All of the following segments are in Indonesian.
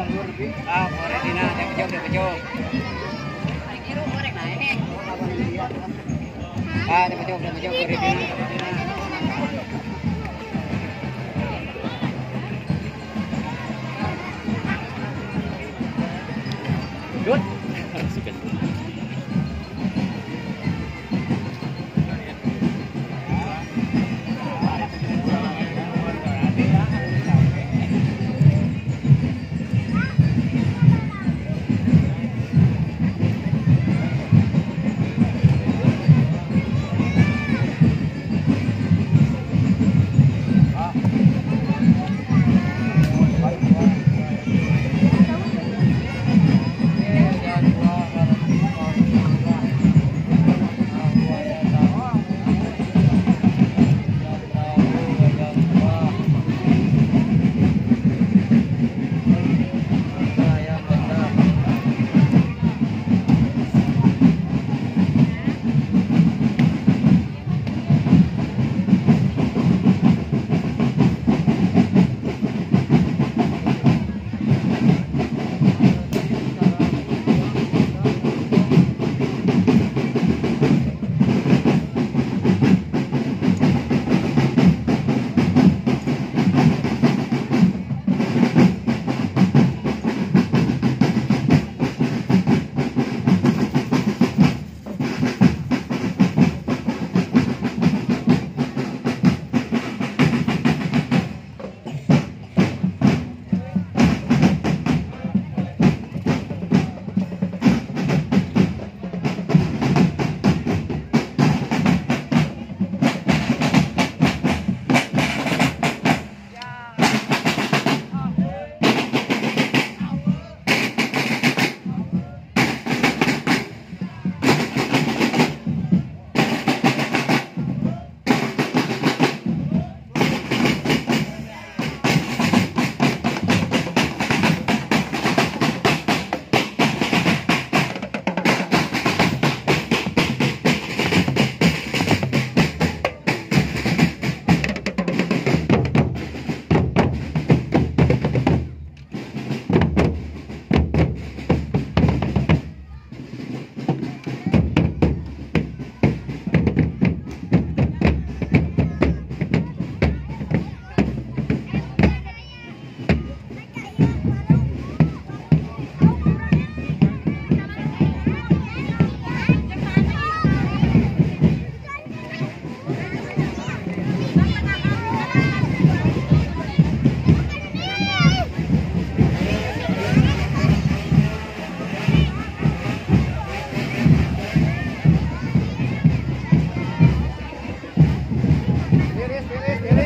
Ah, korek dina, dia pejok, dia pejok. Ah, dia pejok, dia pejok, korek Eres, eres, eres.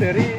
Monterrey.